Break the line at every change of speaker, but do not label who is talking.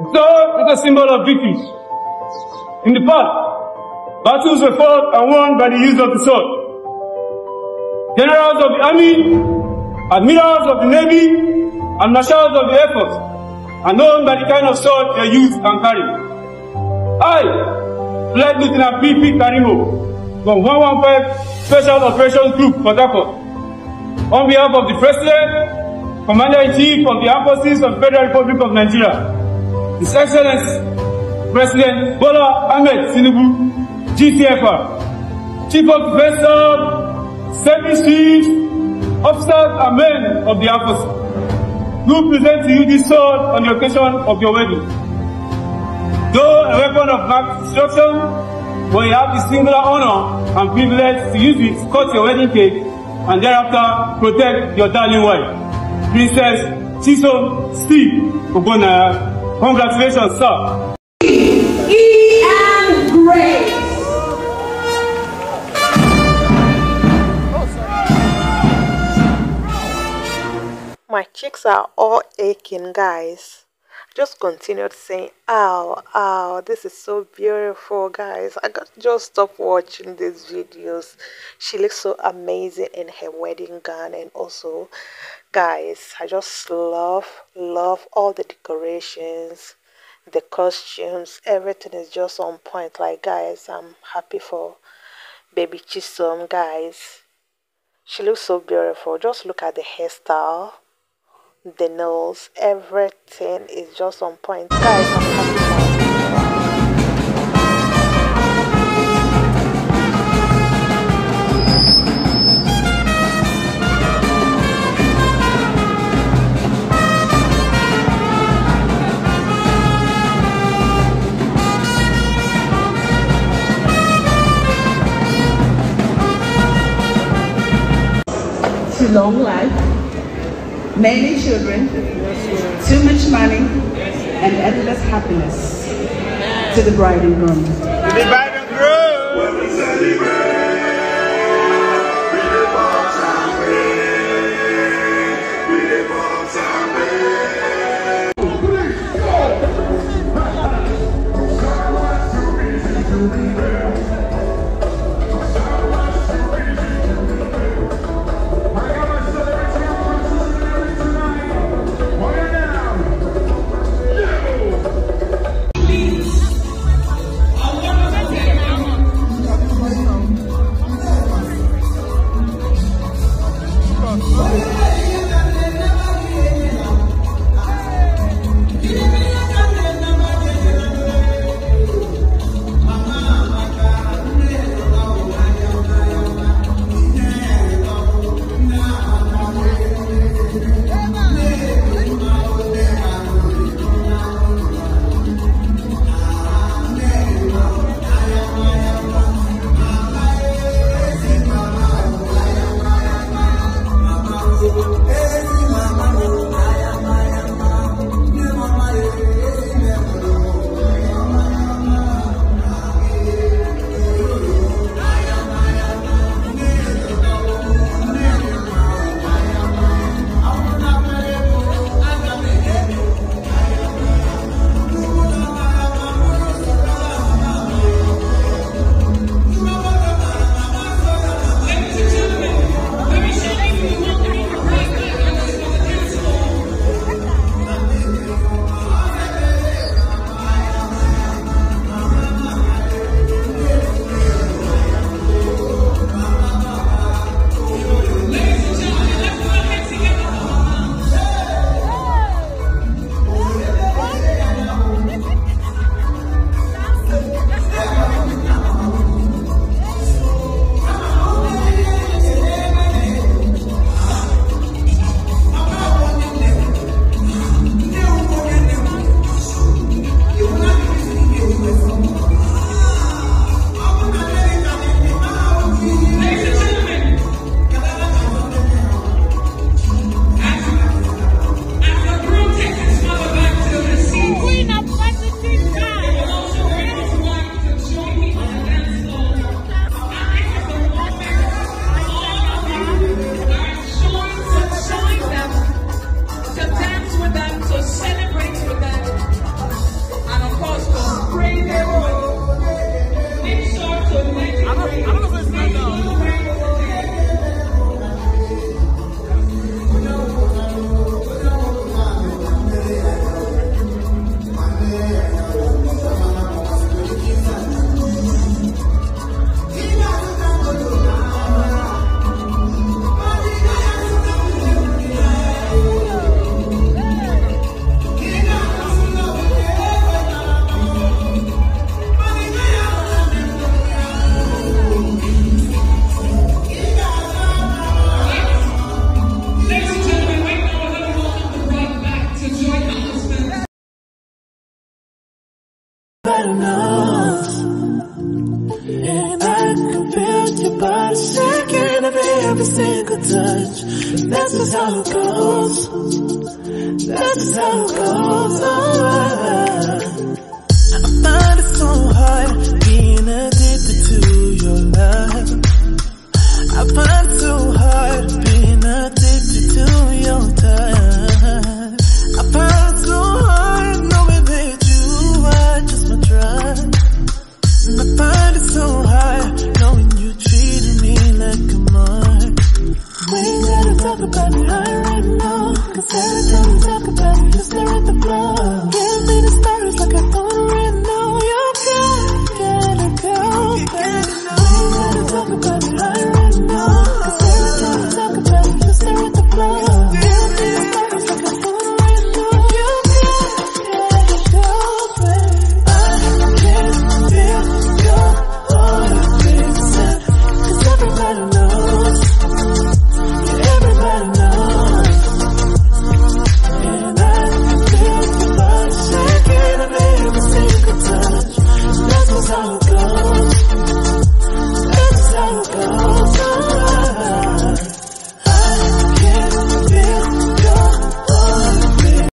Sword is a symbol of victory. In the past, battles were fought and won by the use of the sword. Generals of the army, admirals of the navy, and marshals of the air force are known by the kind of sword they use and carry. I, Flight Lieutenant P.P. Karimo, from 115 Special Operations Group, Port Harcourt, on behalf of the President, Commander-in-Chief of the Armed Forces of the Federal Republic of Nigeria, His Excellency President Bola Ahmed Tinubu, GCFR, Chief of Staff, Service Chiefs, Officers and men of the Forces, who present to you this sword on the occasion of your wedding. Though a weapon of mass destruction, but you have the singular honor and privilege to use it to cut your wedding cake and thereafter protect your darling wife, Princess Chisom Steve Ogbonnaya. Congratulations, sir.
Grace.
My cheeks are all aching, guys. Just continued saying, ow, ow, this is so beautiful, guys. I got just stop watching these videos. She looks so amazing in her wedding gown, and also, guys, I just love, love all the decorations, the costumes, everything is just on point. Like, guys, I'm happy for baby Chisom, guys. She looks so beautiful. Just look at the hairstyle the nails, everything is just on point. Guys, I'm happy
long life, many children, too much money, and endless happiness. To the bride and groom.
To The bride and groom.
Every, single touch. That's just how it goes. That's just how it goes. Oh, I find it so hard being addicted to your love. I find it so hard being addicted to your touch. I find it so hard knowing that you are just my drug. And I find it so hard talk about it right now. Cause every time